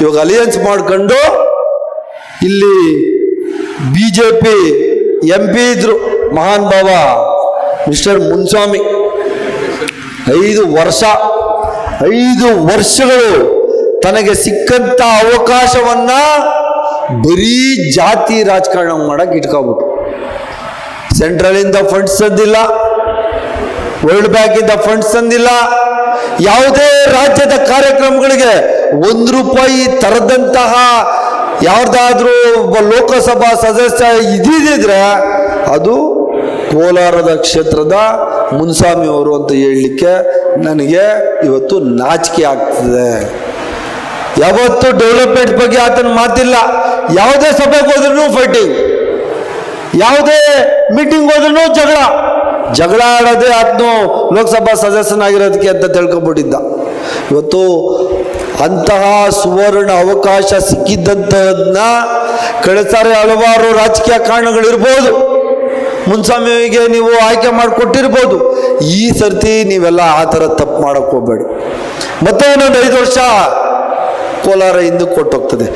ಇವಾಗ ಅಲಿಯನ್ಸ್ ಮಾಡ್ಕೊಂಡು ಇಲ್ಲಿ B J P M P ಇದ್ರು ಮಹಾನ್ ಭಾವ ಮಿಸ್ಟರ್ ಮುನ್ಸ್ವಾಮಿ. ಐದು ವರ್ಷ, ಐದು ವರ್ಷಗಳು ತನಗೆ ಸಿಕ್ಕಂತ ಅವಕಾಶವನ್ನ ಬರೀ ಜಾತಿ ರಾಜಕಾರಣ ಮಾಡಕ್ ಇಟ್ಕೊಬಿಟ್ಟು ಸೆಂಟ್ರಲಿಂದ ಫಂಡ್ಸ್ ತಂದಿಲ್ಲ ವರ್ಲ್ಡ್ ಬ್ಯಾಂಕಿಂದ ಫಂಡ್ಸ್ ತಂದಿಲ್ಲ ಯಾವುದೇ ರಾಜ್ಯದ ಕಾರ್ಯಕ್ರಮಗಳಿಗೆ ಒಂದು ರೂಪಾಯಿ ತರದಂತಹ ಯಾವ್ದಾದ್ರೂ ಒಬ್ಬ ಲೋಕಸಭಾ ಸದಸ್ಯ ಇದಿದ್ರೆ ಅದು ಕೋಲಾರದ ಕ್ಷೇತ್ರದ ಮುನ್ಸ್ವಾಮಿ ಅವರು ಅಂತ ಹೇಳಲಿಕ್ಕೆ ನನಗೆ ಇವತ್ತು ನಾಚಿಕೆ ಆಗ್ತದೆ. ಯಾವತ್ತು ಡೆವಲಪ್ಮೆಂಟ್ ಬಗ್ಗೆ ಆತನ ಮಾತಿಲ್ಲ. ಯಾವುದೇ ಸಭೆಗೆ ಹೋದ್ರೂ ಫೈಟಿಂಗ್ ಯಾವುದೇ ಮೀಟಿಂಗ್ ಹೋದ್ರೂ ಜಗಳ. ಜಗಳ ಆಡೋದೇ ಅದನ್ನು ಲೋಕಸಭಾ ಸದಸ್ಯನಾಗಿರೋದಕ್ಕೆ ಅಂತ ತಿಳ್ಕೊಂಬಿಟ್ಟಿದ್ದ. ಇವತ್ತು ಅಂತಹ ಸುವರ್ಣ ಅವಕಾಶ ಸಿಕ್ಕಿದ್ದಂಥದನ್ನ ಕಳೆಸಾರಿ ಹಲವಾರು ರಾಜಕೀಯ ಕಾರಣಗಳಿರ್ಬೋದು. ಮುನ್ಸ್ವಾಮಿಗೆ ನೀವು ಆಯ್ಕೆ ಮಾಡಿಕೊಟ್ಟಿರ್ಬೋದು. ಈ ಸರ್ತಿ ನೀವೆಲ್ಲ ಆ ಥರ ತಪ್ಪು ಮಾಡೋಕ್ಕೆ ಹೋಗ್ಬೇಡಿ. ಮತ್ತೆ ಇನ್ನೊಂದು ಐದು ವರ್ಷ ಕೋಲಾರ ಹಿಂದಕ್ಕೆ ಕೊಟ್ಟೋಗ್ತದೆ.